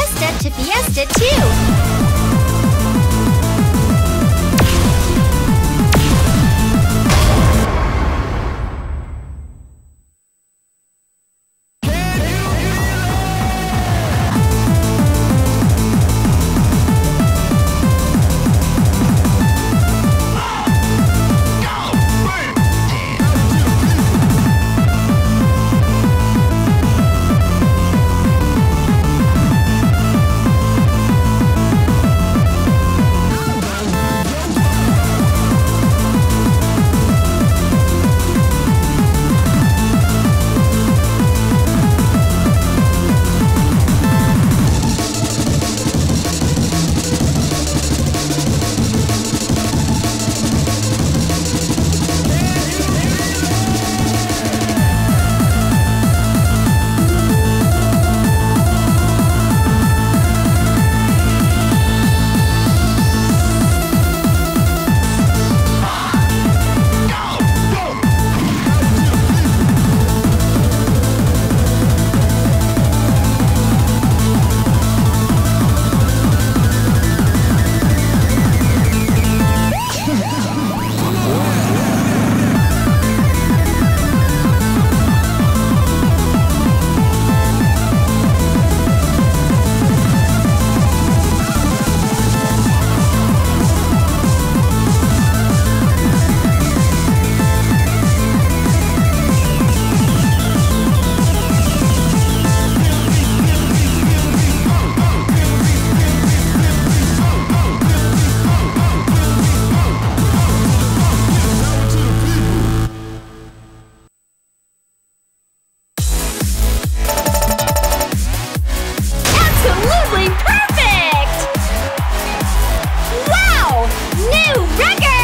Fiesta to Fiesta 2. new record!